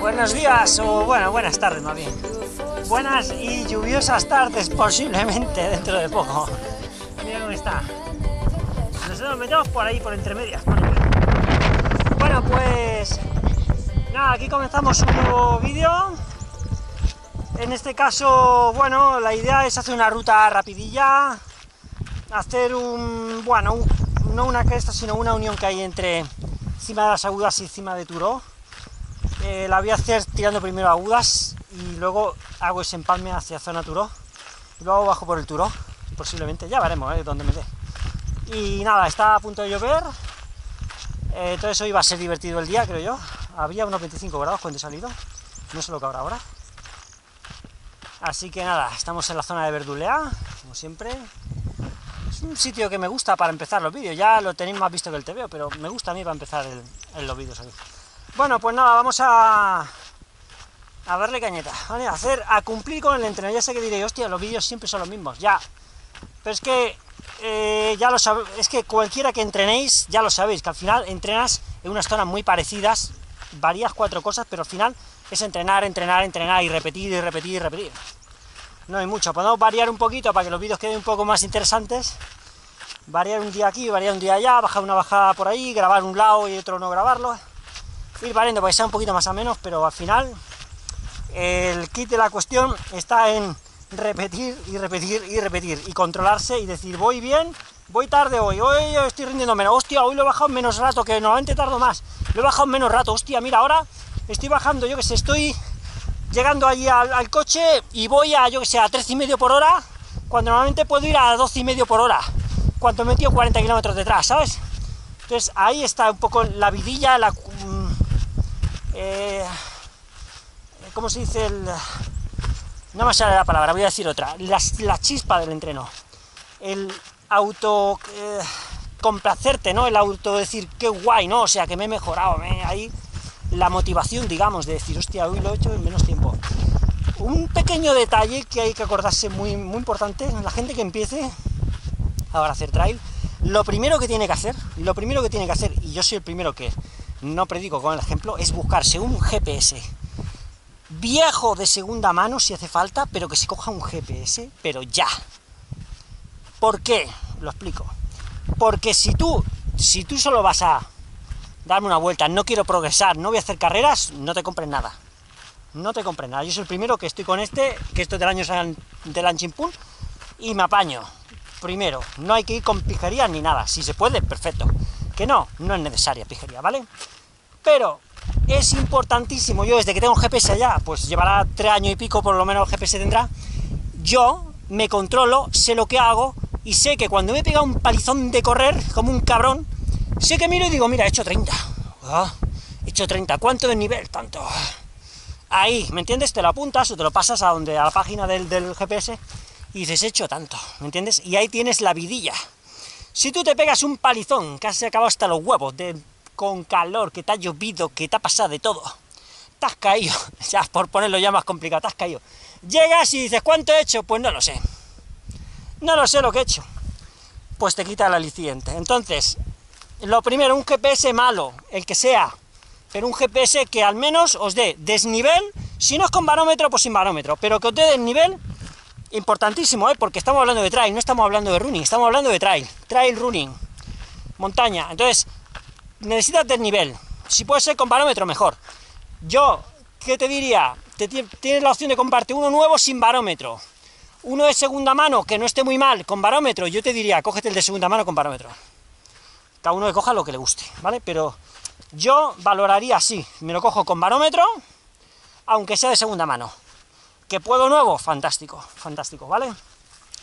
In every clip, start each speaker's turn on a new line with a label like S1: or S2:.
S1: Buenos días, o bueno, buenas tardes más bien. Buenas y lluviosas tardes, posiblemente, dentro de poco. Mira cómo está. Nosotros nos metemos por ahí, por entre medias. por ahí. Bueno, pues... Nada, aquí comenzamos un nuevo vídeo. En este caso, bueno, la idea es hacer una ruta rapidilla. Hacer un... Bueno, no una cresta, sino una unión que hay entre cima de las agudas y cima de Turó. Eh, la voy a hacer tirando primero agudas y luego hago ese empalme hacia zona Turó. Y luego bajo por el Turó, posiblemente. Ya veremos eh, dónde me dé. Y nada, está a punto de llover. Eh, entonces hoy va a ser divertido el día, creo yo. Había unos 25 grados cuando he salido. No sé lo que habrá ahora. Así que nada, estamos en la zona de Verdulea, como siempre. Es un sitio que me gusta para empezar los vídeos. Ya lo tenéis más visto que el TVO, pero me gusta a mí para empezar el- los vídeos aquí. Bueno, pues nada, vamos a, a darle cañeta. A hacer, a cumplir con el entreno. Ya sé que diréis, hostia, los vídeos siempre son los mismos, ya. Pero es que eh, ya lo sabéis, es que cualquiera que entrenéis, ya lo sabéis, que al final entrenas en unas zonas muy parecidas, varías cuatro cosas, pero al final es entrenar, entrenar, entrenar y repetir y repetir y repetir. No hay mucho, podemos variar un poquito para que los vídeos queden un poco más interesantes. Variar un día aquí, variar un día allá, bajar una bajada por ahí, grabar un lado y otro no grabarlo. Ir variando para que sea un poquito más a menos, pero al final el kit de la cuestión está en repetir y repetir y repetir y controlarse y decir voy bien, voy tarde hoy, hoy estoy rindiendo menos, hostia, hoy lo he bajado menos rato, que normalmente tardo más, lo he bajado menos rato, hostia, mira, ahora estoy bajando, yo que sé, estoy llegando allí al, al coche y voy a, yo que sé, a 13 y medio por hora, cuando normalmente puedo ir a 12 y medio por hora, cuando he metido 40 kilómetros detrás, ¿sabes? Entonces ahí está un poco la vidilla, la... mm, eh, ¿Cómo se dice? El, no me sale la palabra, voy a decir otra. La, la chispa del entreno. El auto... eh, complacerte, ¿no? El auto decir, qué guay, ¿no? O sea, que me he mejorado, me, ahí la motivación, digamos, de decir, hostia, hoy lo he hecho en menos tiempo. Un pequeño detalle que hay que acordarse muy, muy importante, la gente que empiece ahora a hacer trail, lo primero que tiene que hacer, lo primero que tiene que hacer, y yo soy el primero que no predico con el ejemplo, es buscarse un GPS viejo de segunda mano si hace falta, pero que se coja un GPS, pero ya. ¿Por qué? Lo explico. Porque si tú, si tú solo vas a darme una vuelta, no quiero progresar, no voy a hacer carreras, no te compres nada. No te compres nada. Yo soy el primero que estoy con este, que esto es del año San- del Anchimpún, y me apaño. Primero, no hay que ir con pijerías ni nada. Si se puede, perfecto. Que no, no es necesaria pijería, ¿vale? Pero es importantísimo, yo desde que tengo GPS ya, pues llevará tres años y pico por lo menos el GPS tendrá, yo me controlo, sé lo que hago y sé que cuando me he pegado un palizón de correr, como un cabrón, sé que miro y digo, mira, he hecho 30. Ah, he hecho 30. ¿Cuánto de nivel? Tanto. Ahí, ¿me entiendes? Te lo apuntas o te lo pasas a donde a la página del, del GPS y dices, he hecho tanto, ¿me entiendes? Y ahí tienes la vidilla. Si tú te pegas un palizón, has acabado hasta los huevos, de, con calor, que te ha llovido, que te ha pasado de todo, te has caído, ya por ponerlo ya más complicado, te has caído. Llegas y dices, ¿cuánto he hecho? Pues no lo sé. No lo sé lo que he hecho. Pues te quita el aliciente. Entonces, lo primero, un GPS malo, el que sea, pero un GPS que al menos os dé desnivel, si no es con barómetro, pues sin barómetro, pero que os dé desnivel, importantísimo, ¿eh? porque estamos hablando de trail, no estamos hablando de running, estamos hablando de trail, trail running, montaña. Entonces, necesitas desnivel. Si puede ser con barómetro, mejor. Yo, ¿qué te diría? Tienes la opción de comprarte uno nuevo sin barómetro. Uno de segunda mano, que no esté muy mal, con barómetro. Yo te diría, cógete el de segunda mano con barómetro. Cada uno que coja lo que le guste, ¿vale? Pero yo valoraría así. Me lo cojo con barómetro, aunque sea de segunda mano. ¿Que puedo nuevo? Fantástico, fantástico, ¿vale?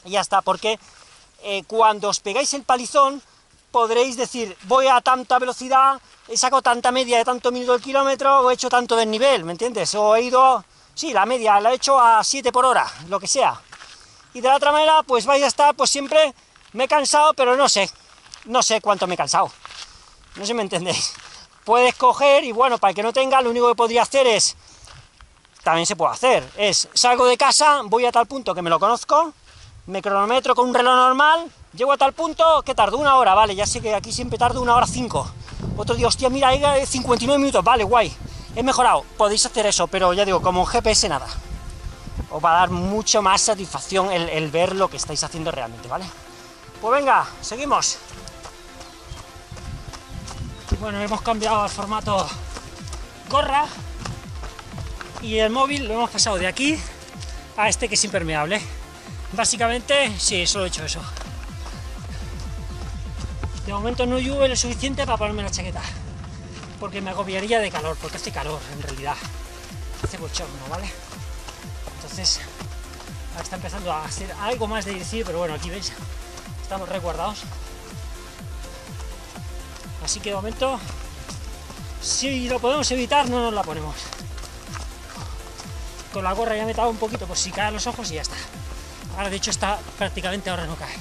S1: Y ya está, porque eh, cuando os pegáis el palizón, podréis decir, voy a tanta velocidad, he sacado tanta media de tanto minuto el kilómetro, o he hecho tanto desnivel, ¿me entiendes? O he ido, sí, la media la he hecho a 7 por hora, lo que sea. Y de la otra manera, pues vais a estar, pues siempre me he cansado, pero no sé, no sé cuánto me he cansado. No sé si me entendéis. Puedes coger y bueno, para el que no tenga, lo único que podría hacer es, también se puede hacer, es salgo de casa, voy a tal punto que me lo conozco, me cronometro con un reloj normal, llego a tal punto que tardo una hora, vale, ya sé que aquí siempre tardo una hora cinco. Otro día, hostia, mira, hay 59 minutos, vale, guay, he mejorado, podéis hacer eso, pero ya digo, como un GPS nada. Os va a dar mucho más satisfacción el, el ver lo que estáis haciendo realmente, ¿vale? Pues venga, seguimos. Bueno, hemos cambiado al formato gorra y el móvil lo hemos pasado de aquí a este que es impermeable. Básicamente, sí, solo he hecho eso. De momento no llueve lo suficiente para ponerme la chaqueta, porque me agobiaría de calor, porque hace calor en realidad. Hace bochorno, ¿vale? Entonces, ahora está empezando a hacer algo más de decir, pero bueno, aquí veis, estamos resguardados. Así que de momento, si lo podemos evitar, no nos la ponemos. Con la gorra ya me tapa un poquito por si caen los ojos y ya está. Ahora de hecho está prácticamente ahora no cae.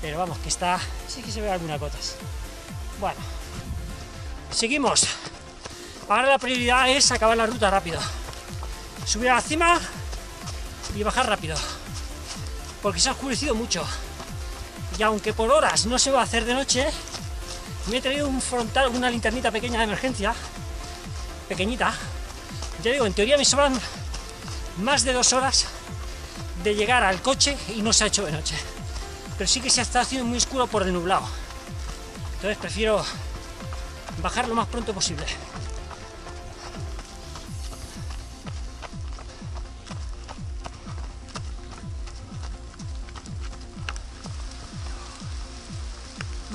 S1: Pero vamos, que está. Sí que se ve algunas gotas. Bueno. Seguimos. Ahora la prioridad es acabar la ruta rápido. Subir a la cima y bajar rápido. Porque se ha oscurecido mucho. Y aunque por horas no se va a hacer de noche, me he traído un frontal, una linternita pequeña de emergencia. Pequeñita. Ya digo, en teoría me sobran más de dos horas de llegar al coche y no se ha hecho de noche. Pero sí que se está haciendo muy oscuro por el nublado. Entonces prefiero bajar lo más pronto posible.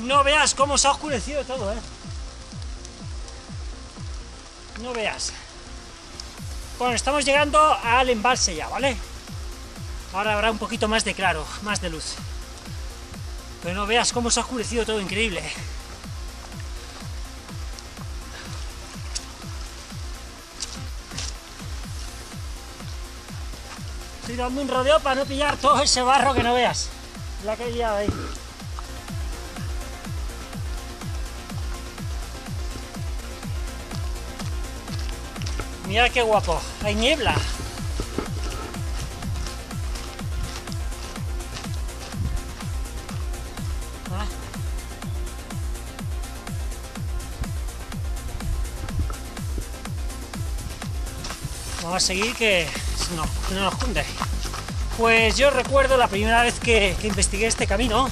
S1: No veas cómo se ha oscurecido todo, ¿eh? No veas. Bueno, estamos llegando al embalse ya, ¿vale? Ahora habrá un poquito más de claro, más de luz. Pero no veas cómo se ha oscurecido todo, increíble. Estoy dando un rodeo para no pillar todo ese barro que no veas. La que he ahí. Mira qué guapo, hay niebla. Ah. Vamos a seguir que no, no nos hunde. Pues yo recuerdo la primera vez que, que investigué este camino,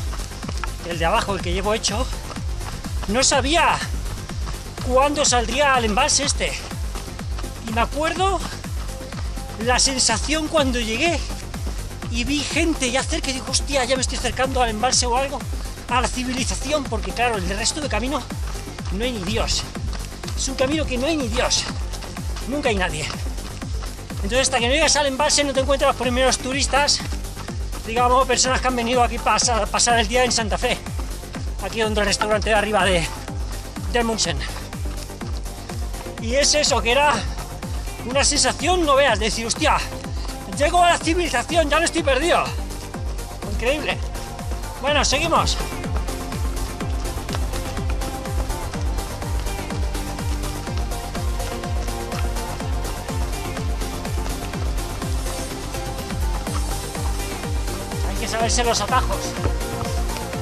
S1: el de abajo, el que llevo hecho, no sabía cuándo saldría al embalse este. Me acuerdo la sensación cuando llegué y vi gente ya cerca y digo, hostia, ya me estoy acercando al embalse o algo, a la civilización, porque claro, el resto de camino no hay ni Dios. Es un camino que no hay ni Dios. Nunca hay nadie. Entonces, hasta que no llegas al embalse, no te encuentras los primeros turistas, digamos, personas que han venido aquí para pasar, el día en Santa Fe, aquí donde el restaurante de arriba de, del Munsen. Y es eso, que era una sensación, no veas, de decir, hostia, llego a la civilización, ya no estoy perdido. Increíble. Bueno, seguimos. Hay que saberse los atajos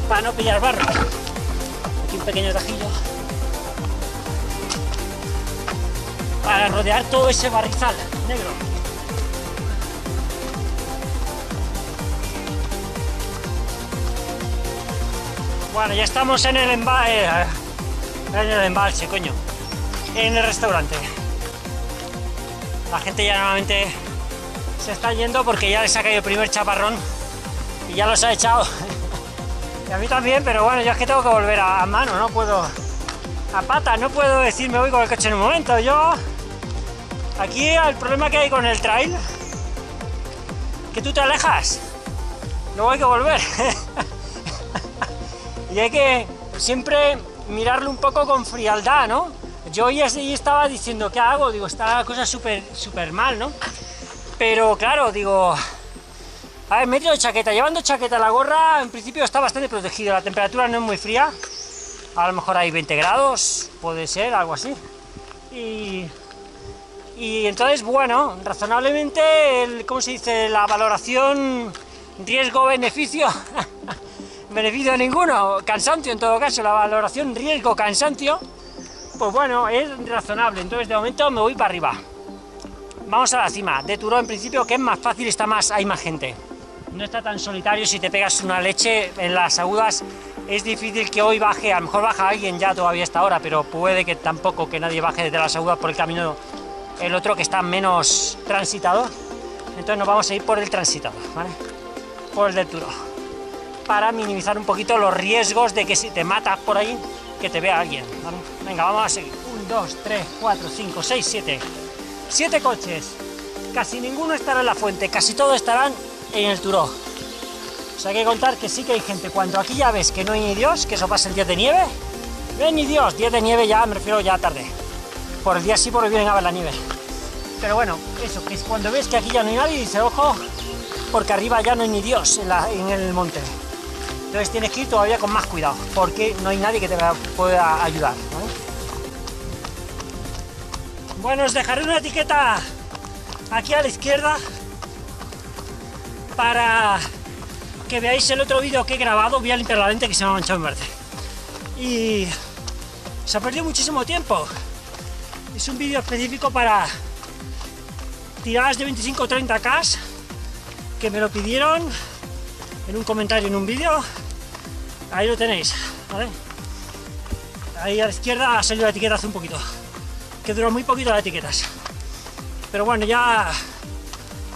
S1: para no pillar barro. Aquí un pequeño atajillo. Para rodear todo ese barrizal negro. Bueno, ya estamos en el embalse, en el embalse, coño, en el restaurante. La gente ya normalmente se está yendo porque ya les ha caído el primer chaparrón y ya los ha echado. y a mí también, pero bueno, yo es que tengo que volver a mano, no puedo a pata, no puedo decir me voy con el coche en un momento. Yo Aquí el problema que hay con el trail, que tú te alejas, luego hay que volver. y hay que siempre mirarlo un poco con frialdad, ¿no? Yo ya estaba diciendo, ¿qué hago? Digo, está la cosa súper súper mal, ¿no? Pero claro, digo, a ver, medio chaqueta, llevando chaqueta la gorra, en principio está bastante protegido, la temperatura no es muy fría, a lo mejor hay 20 grados, puede ser, algo así. Y y entonces, bueno, razonablemente, el, ¿cómo se dice? La valoración riesgo-beneficio, beneficio ninguno, cansancio en todo caso, la valoración riesgo-cansancio, pues bueno, es razonable, entonces de momento me voy para arriba. Vamos a la cima, de Turó en principio, que es más fácil, está más, hay más gente. No está tan solitario si te pegas una leche en las agudas, es difícil que hoy baje, a lo mejor baja alguien ya todavía esta hora, pero puede que tampoco que nadie baje desde las agudas por el camino, el otro que está menos transitado. Entonces nos vamos a ir por el transitado. Por el del Turo. Para minimizar un poquito los riesgos de que si te matas por ahí, que te vea alguien. Venga, vamos a seguir. 1, 2, 3, 4, 5, 6, 7. 7 coches. Casi ninguno estará en la fuente, casi todos estarán en el Turó. O sea, hay que contar que sí que hay gente. Cuando aquí ya ves que no hay ni Dios, que eso pasa el día de nieve, no hay ni Dios, día de nieve ya me refiero ya tarde. Por el día sí, porque vienen a ver la nieve. Pero bueno, eso, que es cuando ves que aquí ya no hay nadie, dice, ojo, porque arriba ya no hay ni Dios en, el monte. Entonces tienes que ir todavía con más cuidado, porque no hay nadie que te pueda ayudar. Bueno, os dejaré una etiqueta aquí a la izquierda para que veáis el otro vídeo que he grabado. Voy a limpiar la lente que se me ha manchado en verde. Y se ha perdido muchísimo tiempo. Es un vídeo específico para tiradas de 25 o 30 K que me lo pidieron en un comentario en un vídeo. Ahí lo tenéis. Ahí a la izquierda ha salido la etiqueta hace un poquito. Que duró muy poquito las etiquetas. Pero bueno, ya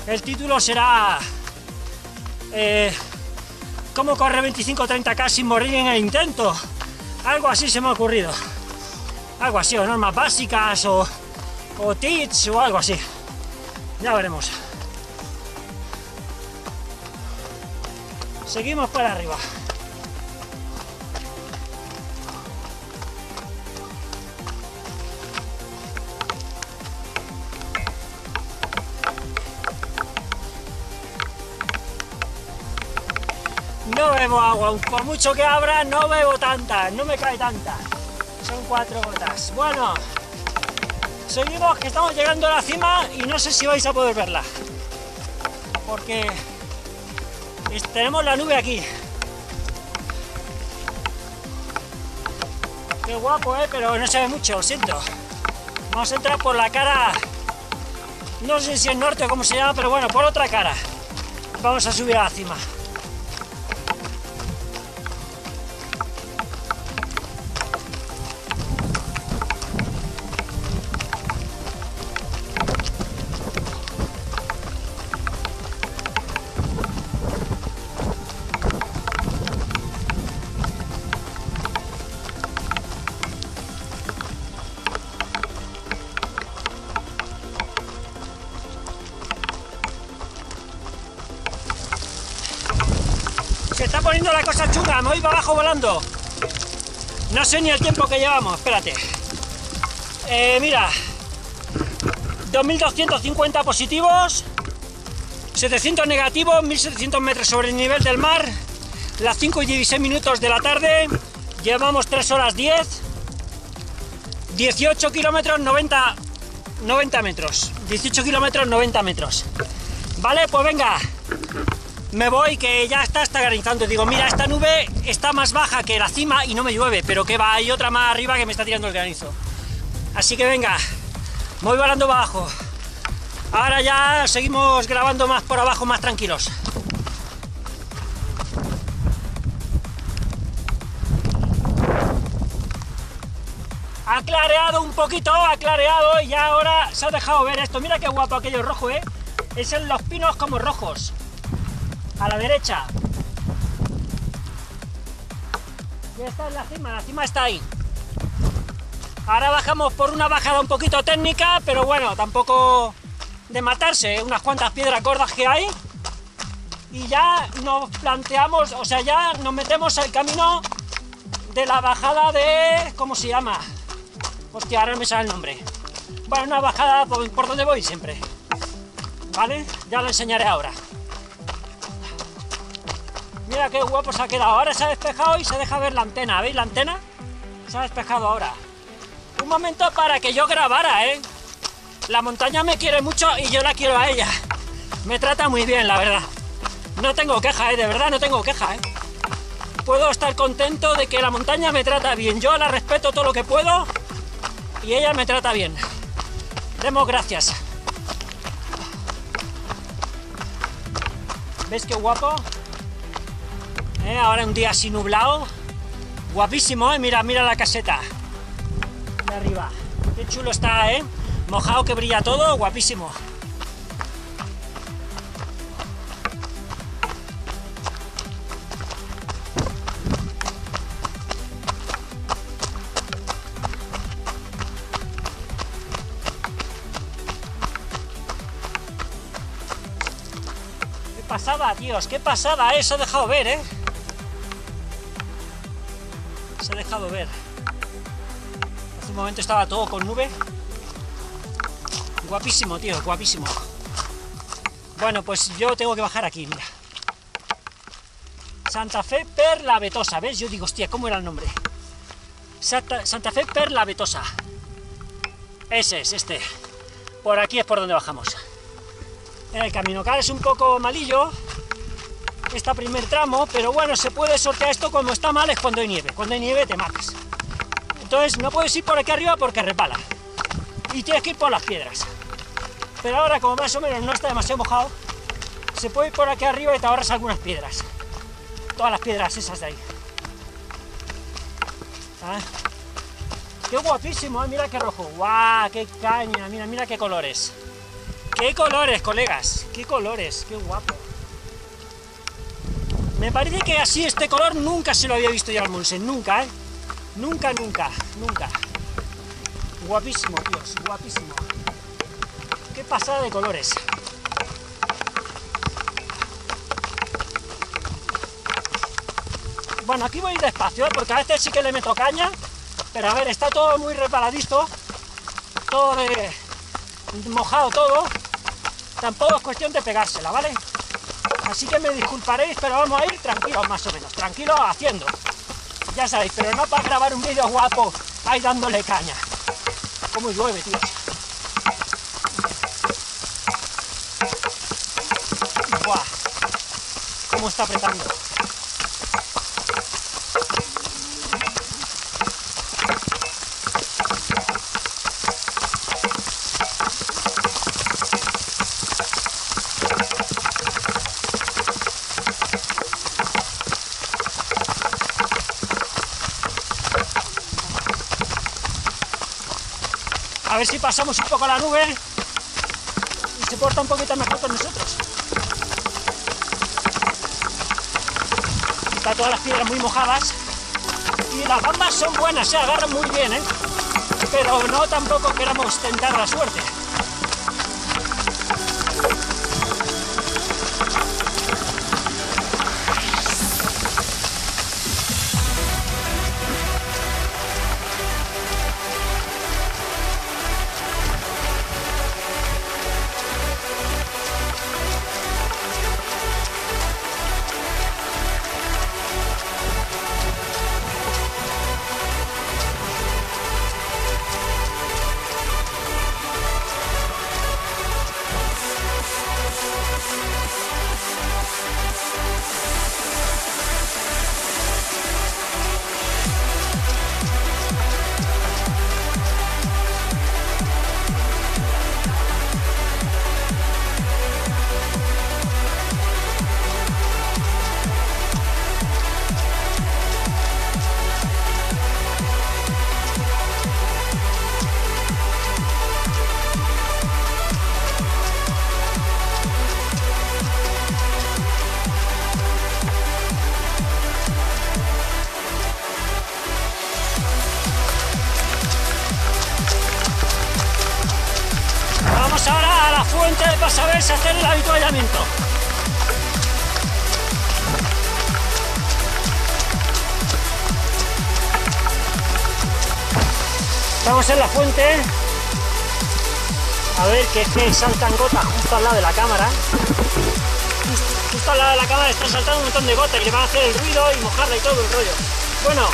S1: el título será eh, ¿Cómo corre 25 o 30 K sin morir en el intento? Algo así se me ha ocurrido. Algo así, o normas básicas, o, o tips, o algo así. Ya veremos. Seguimos para arriba. No bebo agua, por mucho que abra, no bebo tanta, no me cae tanta. Son cuatro gotas. Bueno, seguimos que estamos llegando a la cima y no sé si vais a poder verla. Porque tenemos la nube aquí. Qué guapo, ¿eh? Pero no se ve mucho, lo siento. Vamos a entrar por la cara, no sé si es norte o cómo se llama, pero bueno, por otra cara. Vamos a subir a la cima. La cosa chunga, me voy para abajo volando. No sé ni el tiempo que llevamos, espérate. Eh, mira, 2.250 positivos, 700 negativos, 1.700 metros sobre el nivel del mar, las 5 y 16 minutos de la tarde, llevamos 3 horas 10, 18 kilómetros 90, 90 metros, 18 kilómetros 90 metros. Vale, pues venga, me voy que ya está hasta granizando. Digo, mira, esta nube está más baja que la cima y no me llueve, pero que va, hay otra más arriba que me está tirando el granizo. Así que venga, voy para abajo. Ahora ya seguimos grabando más por abajo, más tranquilos. Ha clareado un poquito, ha clareado y ya ahora se ha dejado ver esto. Mira qué guapo aquello rojo, ¿eh? Es en los pinos como rojos a la derecha. Y esta es la cima, la cima está ahí. Ahora bajamos por una bajada un poquito técnica, pero bueno, tampoco de matarse, ¿eh? unas cuantas piedras gordas que hay. Y ya nos planteamos, o sea, ya nos metemos al camino de la bajada de... ¿Cómo se llama? Hostia, ahora no me sale el nombre. Bueno, una bajada por, por donde voy siempre. ¿Vale? Ya lo enseñaré ahora. Mira qué guapo se ha quedado. Ahora se ha despejado y se deja ver la antena. ¿Veis la antena? Se ha despejado ahora. Un momento para que yo grabara, ¿eh? La montaña me quiere mucho y yo la quiero a ella. Me trata muy bien, la verdad. No tengo queja, ¿eh? De verdad no tengo queja, ¿eh? Puedo estar contento de que la montaña me trata bien. Yo la respeto todo lo que puedo y ella me trata bien. Demos gracias. ¿Ves qué guapo? ¿Eh? Ahora un día así nublado. Guapísimo, ¿eh? Mira, mira la caseta. De arriba. Qué chulo está, ¿eh? Mojado que brilla todo, guapísimo. ¿Qué pasaba, tíos? ¿Qué pasaba? Eh? Se ha dejado ver, ¿eh? Se ha dejado ver. Hace un momento estaba todo con nube. Guapísimo, tío, guapísimo. Bueno, pues yo tengo que bajar aquí, mira. Santa Fe per la Vetosa, ¿ves? Yo digo, hostia, ¿cómo era el nombre? Santa, Fe per la Vetosa. Ese es, este. Por aquí es por donde bajamos. El camino cal es un poco malillo, este primer tramo, pero bueno, se puede sortear esto como está mal es cuando hay nieve. Cuando hay nieve te matas. Entonces no puedes ir por aquí arriba porque resbala. Y tienes que ir por las piedras. Pero ahora como más o menos no está demasiado mojado, se puede ir por aquí arriba y te ahorras algunas piedras. Todas las piedras esas de ahí. ¿Ah? Qué guapísimo, ¿eh? mira qué rojo. ¡Guau! ¡Qué caña! Mira, mira qué colores. ¡Qué colores, colegas! ¡Qué colores! ¡Qué guapo! Me parece que así este color nunca se lo había visto yo al Monsen, nunca, ¿eh? Nunca, nunca, nunca. Guapísimo, tíos, guapísimo. Qué pasada de colores. Bueno, aquí voy despacio, ¿eh? porque a veces sí que le meto caña, pero a ver, está todo muy reparadito, todo de mojado todo, tampoco es cuestión de pegársela, ¿vale? Así que me disculparéis, pero vamos a ir tranquilos más o menos, tranquilos haciendo. Ya sabéis, pero no para grabar un vídeo guapo ahí dándole caña. Como llueve, tío. Buah, cómo está apretando. A ver si pasamos un poco la nube y se porta un poquito mejor con nosotros. Está todas las piedras muy mojadas y las gambas son buenas, se agarran muy bien, ¿eh? pero no tampoco queramos tentar la suerte. A ver, que es que saltan gotas justo al lado de la cámara. Just- Justo al lado de la cámara están saltando un montón de gotas y le van a hacer el ruido y mojarla y todo el rollo. Bueno,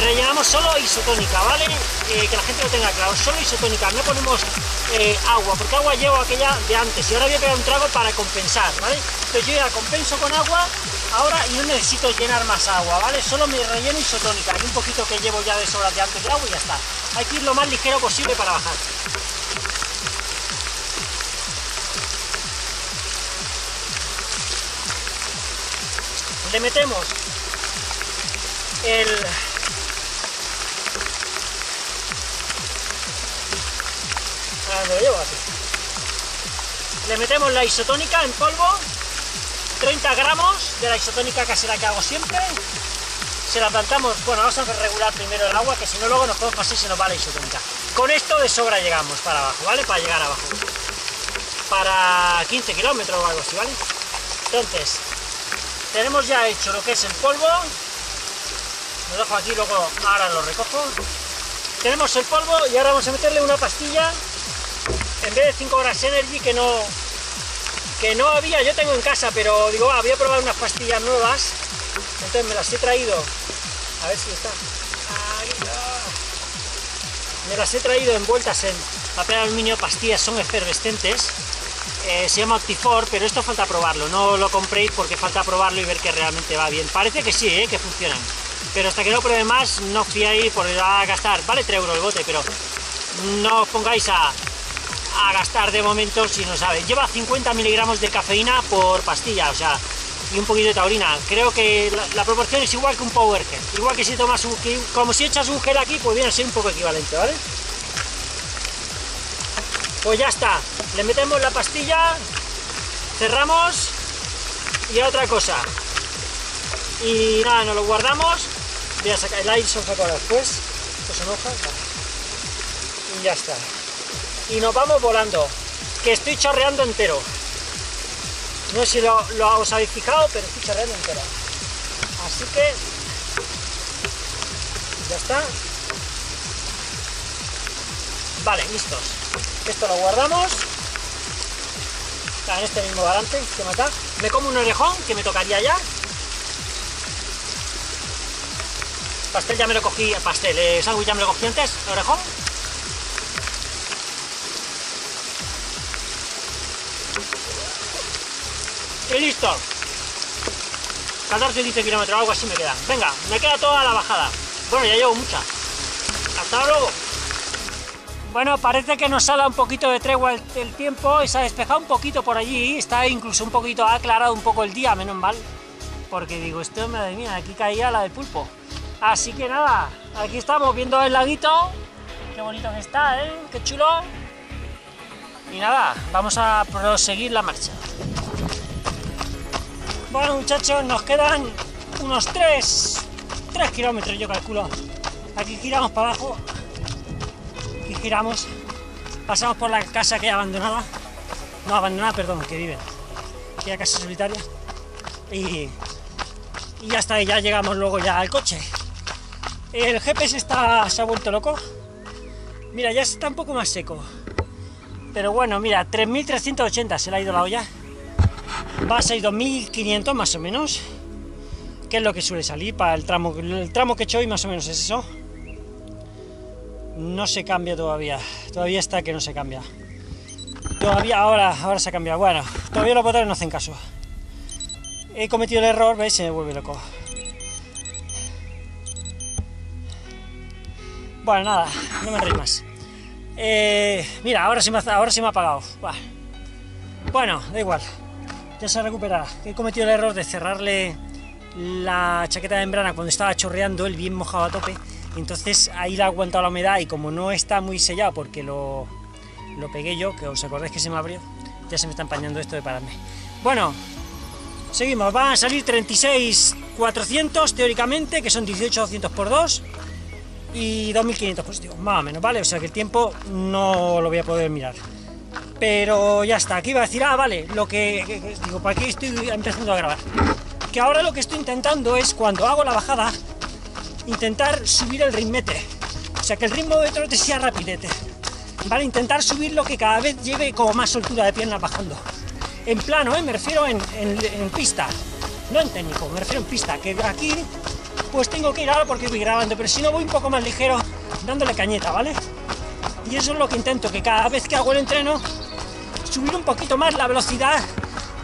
S1: rellenamos solo isotónica, ¿vale? Eh, que la gente lo tenga claro, solo isotónica, no ponemos eh, agua, porque agua llevo aquella de antes y ahora voy a pegar un trago para compensar, ¿vale? Entonces yo ya compenso con agua ahora y no necesito llenar más agua, ¿vale? Solo me relleno isotónica y un poquito que llevo ya de sobra de antes de agua y ya está. Hay que ir lo más ligero posible para bajar. Le metemos el Le metemos la isotónica en polvo, 30 gramos de la isotónica casera que hago siempre. Se la plantamos, bueno, vamos a regular primero el agua, que si no luego nos podemos pasar y se nos va la isotónica. Con esto de sobra llegamos para abajo, ¿vale? Para llegar abajo. Para 15 kilómetros o algo así, ¿vale? Entonces, tenemos ya hecho lo que es el polvo. Lo dejo aquí, luego ahora lo recojo. Tenemos el polvo y ahora vamos a meterle una pastilla en vez de 5 horas Energy que no que no había, yo tengo en casa, pero digo, voy a probar unas pastillas nuevas, entonces me las he traído, a ver si está. me las he traído envueltas en papel aluminio, pastillas, son efervescentes, eh, se llama Optifor, pero esto falta probarlo, no lo compréis porque falta probarlo y ver que realmente va bien, parece que sí, eh, que funcionan, pero hasta que no pruebe más, no os fiáis por a gastar, vale 3 euros el bote, pero no os pongáis a, a gastar de momento si no sabes. Lleva 50 miligramos de cafeína por pastilla, o sea, y un poquito de taurina. Creo que la, proporción es igual que un power gel. Igual que si tomas un como si echas un gel aquí, pues viene a ser un poco equivalente, ¿vale? Pues ya está. Le metemos la pastilla, cerramos y otra cosa. Y nada, nos lo guardamos. Voy a sacar el aire, se después. Esto se enoja. Y ya está y nos vamos volando, que estoy chorreando entero. No sé si lo, os habéis fijado, pero estoy chorreando entero. Así que ya está. Vale, listos. Esto lo guardamos. en este mismo garante que me Me como un orejón, que me tocaría ya. Pastel ya me lo cogí, pastel, eh, sándwich ya me lo cogí antes, orejón. Y listo 14 15 kilómetros, algo así me queda venga, me queda toda la bajada bueno, ya llevo mucha hasta luego bueno, parece que nos sale un poquito de tregua el, tiempo y se ha despejado un poquito por allí, está incluso un poquito, ha aclarado un poco el día, menos mal, porque digo, esto, madre mía, aquí caía la de pulpo. Así que nada, aquí estamos viendo el laguito, qué bonito que está, ¿eh? Qué chulo. Y nada, vamos a proseguir la marcha. Bueno muchachos, nos quedan unos 3, 3 kilómetros yo calculo. Aquí giramos para abajo, aquí giramos, pasamos por la casa que hay abandonada, no abandonada, perdón, que viven, aquella casa solitaria, y, y ya está, ya llegamos luego ya al coche. El GPS está, se ha vuelto loco, mira, ya está un poco más seco, pero bueno, mira, 3380 se le ha ido la olla va a ser 2.500 más o menos, que es lo que suele salir para el tramo, el tramo que he hecho hoy más o menos es eso. No se cambia todavía, todavía está que no se cambia. Todavía ahora, ahora se ha cambiado. Bueno, todavía los botones no hacen caso. He cometido el error, veis, se me vuelve loco. Bueno, nada, no me reí más. Eh, mira, ahora se me ahora se me ha apagado. Bueno, da igual ya se recupera. He cometido el error de cerrarle la chaqueta de membrana cuando estaba chorreando, el bien mojado a tope. Entonces ahí la ha aguantado la humedad y como no está muy sellado porque lo, lo pegué yo, que os acordáis que se me abrió, ya se me está empañando esto de pararme. Bueno, seguimos. Van a salir 36.400 teóricamente, que son 18.200 por 2 y 2.500 positivos, más o menos, ¿vale? O sea que el tiempo no lo voy a poder mirar. Pero ya está, aquí iba a decir, ah, vale, lo que, digo, ¿para qué estoy empezando a grabar? Que ahora lo que estoy intentando es, cuando hago la bajada, intentar subir el ritmete. O sea, que el ritmo de trote sea rapidete. Vale, intentar subirlo que cada vez lleve como más soltura de piernas bajando. En plano, ¿eh? me refiero en, pista, no en técnico, me refiero en pista, que aquí pues tengo que ir ahora porque voy grabando, pero si no voy un poco más ligero, dándole cañeta, ¿vale? Y eso es lo que intento, que cada vez que hago el entreno, subir un poquito más la velocidad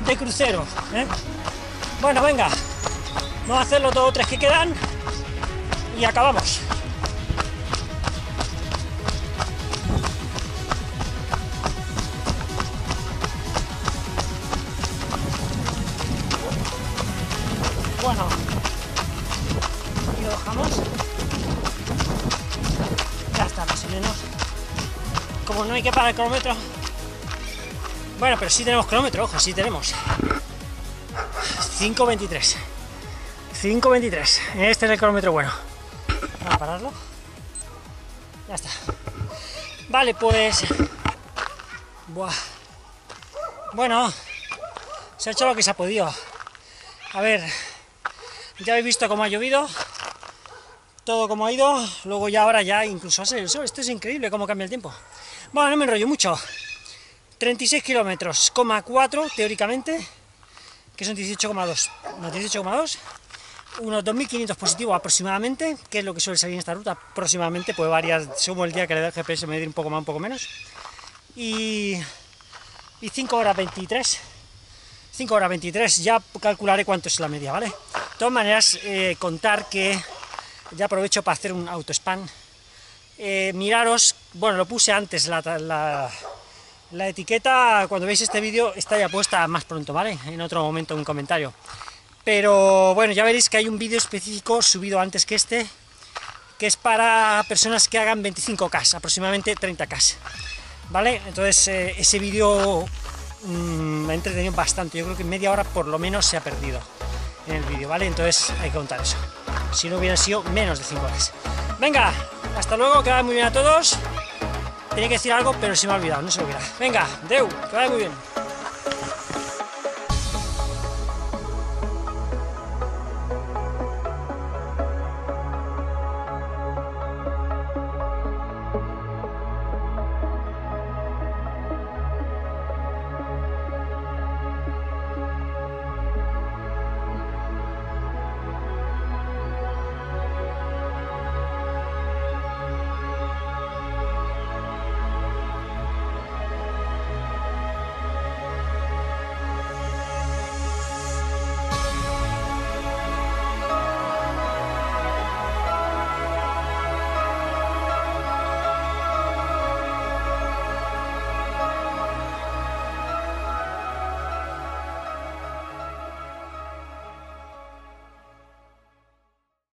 S1: de crucero. ¿eh? Bueno, venga, vamos a hacer los dos o tres que quedan y acabamos. Bueno, y lo dejamos. Ya está, más o menos. Como no hay que parar el cronómetro. Bueno, pero sí tenemos cronómetro, ojo, sí tenemos. 5.23. 5.23. Este es el cronómetro bueno. Vamos a pararlo. Ya está. Vale, pues. Buah. Bueno, se ha hecho lo que se ha podido. A ver, ya habéis visto cómo ha llovido, todo como ha ido, luego ya ahora ya incluso hace esto es increíble cómo cambia el tiempo. Bueno, no me enrollo mucho, 36 kilómetros, 4 teóricamente, que son 18,2, no 18,2, unos 2.500 positivos aproximadamente, que es lo que suele salir en esta ruta, aproximadamente, puede variar según el día que le dé el GPS, medir un poco más, un poco menos, y, y 5 horas 23, 5 horas 23, ya calcularé cuánto es la media, ¿vale? De todas maneras, eh, contar que, ya aprovecho para hacer un auto-spam, eh, miraros, bueno, lo puse antes, la, la, la etiqueta, cuando veis este vídeo, está ya puesta más pronto, ¿vale? En otro momento un comentario. Pero bueno, ya veréis que hay un vídeo específico subido antes que este, que es para personas que hagan 25K, aproximadamente 30K, ¿vale? Entonces, eh, ese vídeo mmm, me ha entretenido bastante, yo creo que media hora por lo menos se ha perdido en el vídeo, ¿vale? Entonces hay que contar eso, si no hubieran sido menos de 5 horas. Venga, hasta luego, que vaya muy bien a todos. Tenía que decir algo, pero se me ha olvidado, no se lo olvida. Venga, Deu, que vaya muy bien.